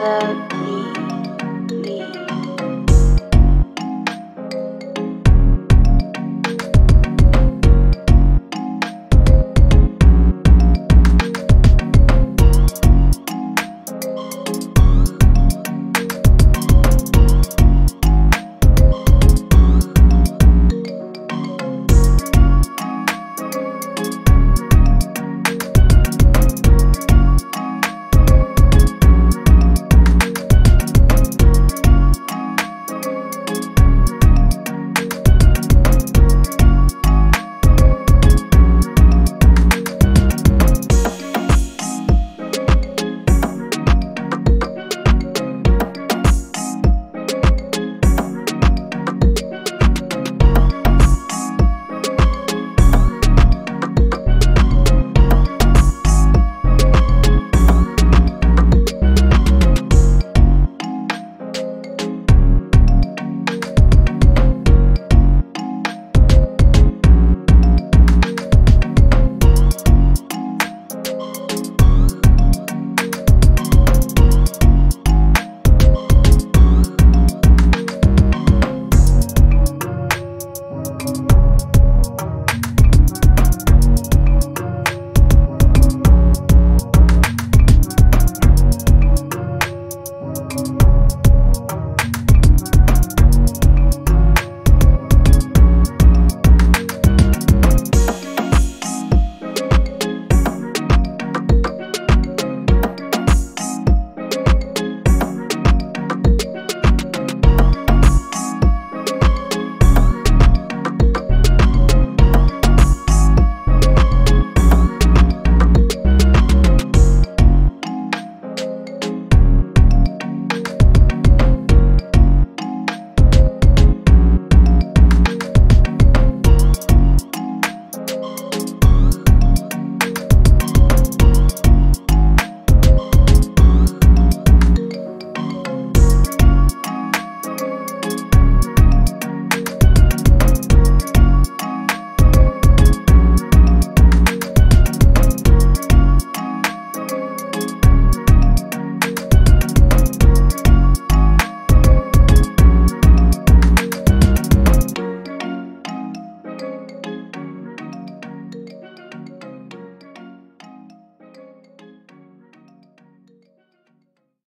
love.